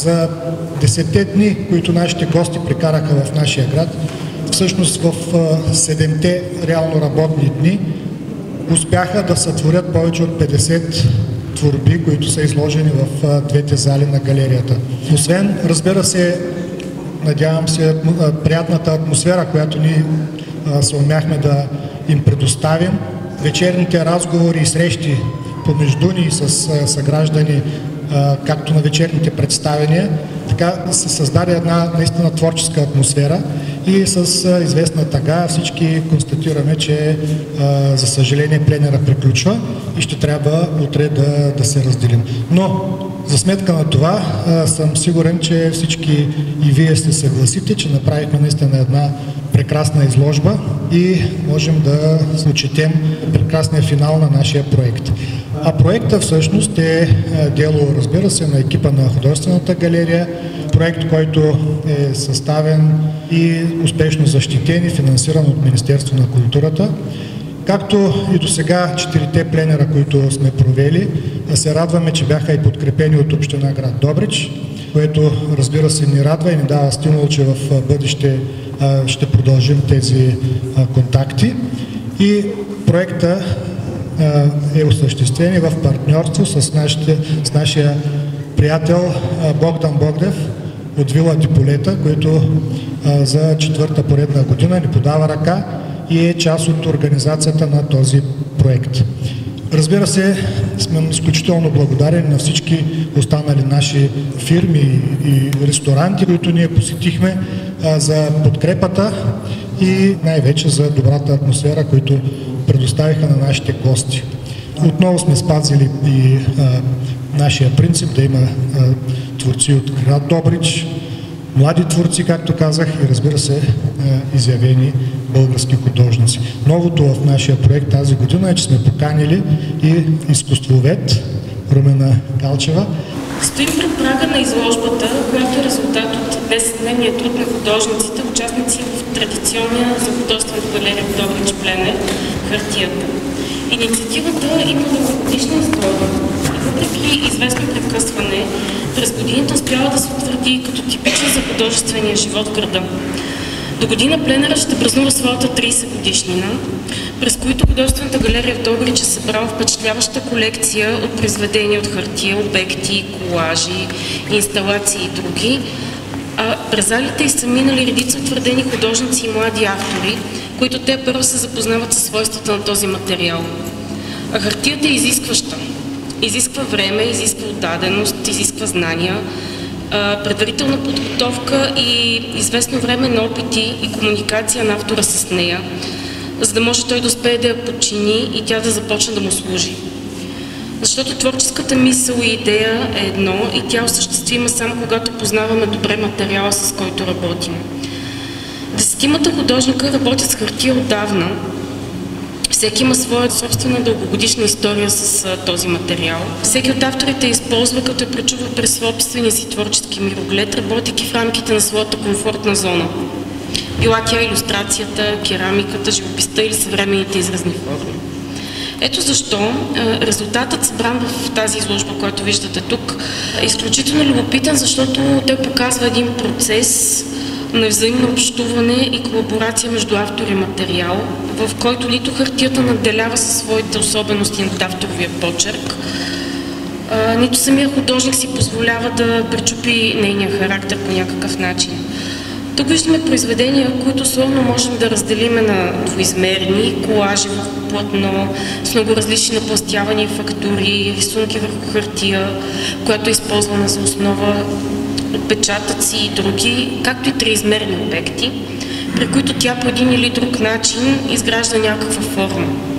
За десетте дни, които нашите гости прекараха в нашия град, всъщност в седемте реално работни дни успяха да сътворят повече от 50 творби, които са изложени в двете зали на галерията. Освен, разбира се, надявам се, приятната атмосфера, която ни се умяхме да им предоставим, вечерните разговори и срещи помежду ни с съграждани, както на вечерните представения, така се създаде една наистина творческа атмосфера и с известна тъга всички констатираме, че за съжаление пленера приключва и ще трябва утре да, да се разделим. Но за сметка на това съм сигурен, че всички и вие се съгласите, че направихме наистина една прекрасна изложба и можем да случетем прекрасния финал на нашия проект. А проекта всъщност е дело, разбира се, на екипа на художествената галерия, проект, който е съставен и успешно защитен и финансиран от Министерство на културата. Както и до сега четирите пленера, които сме провели, се радваме, че бяха и подкрепени от Община град Добрич, което разбира се ни радва и ни дава стимул, че в бъдеще ще продължим тези контакти. И проекта е осъществен в партньорство с, нашите, с нашия приятел Богдан Богдев от Вила Диполета, който за четвърта поредна година ни подава ръка и е част от организацията на този проект. Разбира се, сме изключително благодарени на всички останали наши фирми и ресторанти, които ние посетихме за подкрепата и най-вече за добрата атмосфера, които предоставиха на нашите гости. Отново сме спазили и а, нашия принцип да има а, творци от град Добрич, млади творци, както казах, и разбира се, а, изявени български художници. Новото в нашия проект тази година е, че сме поканили и изкуствовед Румена Калчева. Стоим пред прага на изложбата, която е резултат от 10-дневния труд на художниците, участници в традиционния за художествена галерия в Добрич Пленер хартията. Инициативата има дългогодишна история и въпреки известно прекъсване, през годините успява да се утвърди като типичен за художествения живот в града. До година пленера ще празнува своята 30 годишнина, през които художествената галерия в Добрич е събрала впечатляваща колекция от произведения от хартия, обекти, колажи, инсталации и други. А през залите са минали редица утвърдени художници и млади автори, които те първо се запознават със свойствата на този материал. А хартията е изискваща. Изисква време, изисква отдаденост, изисква знания, предварителна подготовка и известно време на опити и комуникация на автора с нея, за да може той да успее да я подчини и тя да започне да му служи. Защото творческата мисъл и идея е едно и тя осъществима само когато познаваме добре материала, с който работим. Десетимата художника работят с хартия отдавна. Всеки има своя собствена дългогодишна история с този материал. Всеки от авторите използва, като е пречува през собствения си творчески мироглед, работейки в рамките на своята комфортна зона. Била тя иллюстрацията, керамиката, живописта или съвременните изразни форми. Ето защо резултатът събран в тази изложба, който виждате тук, е изключително любопитен, защото той показва един процес, на взаимно общуване и колаборация между автор и материал, в който нито хартията наделява със своите особености над авторовия почерк, нито самия художник си позволява да пречупи нейния характер по някакъв начин. Тук виждаме произведения, които словно можем да разделим на двоизмерни, колажи в платно, с много различни напластявани фактури, рисунки върху хартия, която е използвана за основа отпечатъци и други, както и триизмерни обекти, при които тя по един или друг начин изгражда някаква форма.